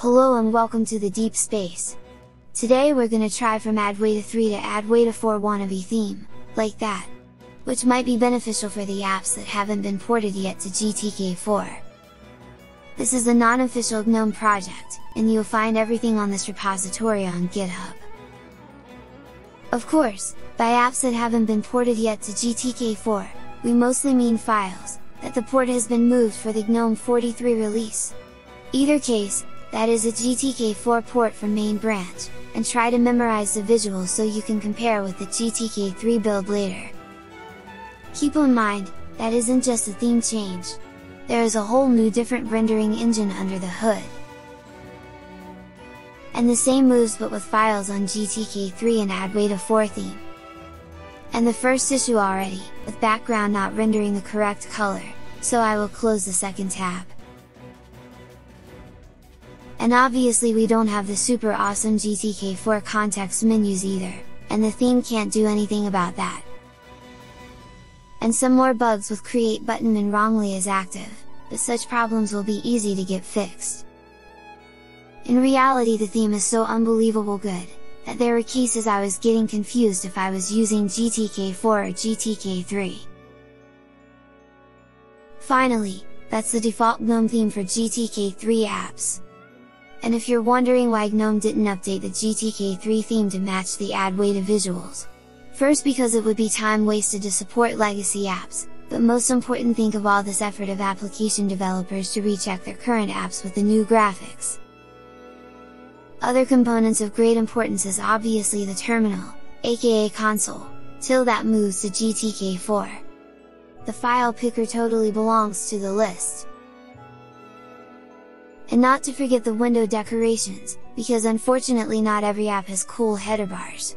Hello and welcome to the Deep Space! Today we're gonna try from Adwaita 3 to Adwaita 4 wannabe theme, like that, which might be beneficial for the apps that haven't been ported yet to GTK4. This is a non-official GNOME project, and you'll find everything on this repository on GitHub. Of course, by apps that haven't been ported yet to GTK4, we mostly mean files, that the port has been moved for the GNOME 43 release. Either case, that is a GTK4 port from main branch, and try to memorize the visuals so you can compare with the GTK3 build later. Keep in mind, that isn't just a theme change. There is a whole new different rendering engine under the hood. And the same moves but with files on GTK3 and Adwaita 4 theme. And the first issue already, with background not rendering the correct color, so I will close the second tab. And obviously we don't have the super awesome GTK4 context menus either, and the theme can't do anything about that. And some more bugs with create button when wrongly is active, but such problems will be easy to get fixed. In reality the theme is so unbelievable good, that there were cases I was getting confused if I was using GTK4 or GTK3. Finally, that's the default GNOME theme for GTK3 apps. And if you're wondering why GNOME didn't update the GTK3 theme to match the Adwaita visuals. First because it would be time wasted to support legacy apps, but most important think of all this effort of application developers to recheck their current apps with the new graphics. Other components of great importance is obviously the terminal, aka console, till that moves to GTK4. The file picker totally belongs to the list. And not to forget the window decorations, because unfortunately not every app has cool header bars.